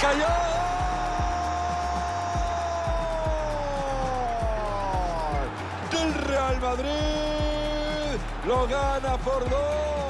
cayó. Del Real Madrid. Lo gana por dos.